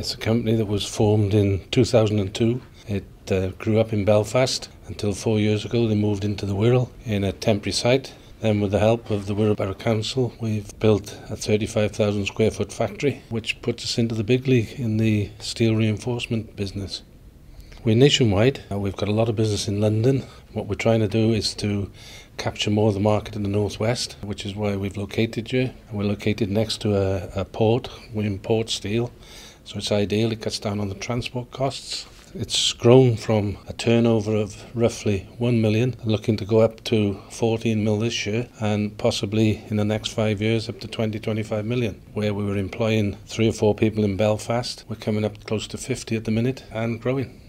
It's a company that was formed in 2002. It uh, grew up in Belfast until four years ago they moved into the Wirral in a temporary site. Then, with the help of the Wirral Borough Council, we've built a 35,000 square foot factory, which puts us into the big league in the steel reinforcement business. We're nationwide. Uh, we've got a lot of business in London. What we're trying to do is to capture more of the market in the northwest, which is why we've located here. We're located next to a, a port. We import steel, so it's ideal. It cuts down on the transport costs. It's grown from a turnover of roughly 1 million, looking to go up to 14 mil this year, and possibly in the next five years up to 20, 25 million. Where we were employing three or four people in Belfast, we're coming up close to 50 at the minute and growing.